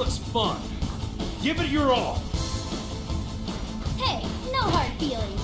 looks fun. Give it your all. Hey, no hard feelings.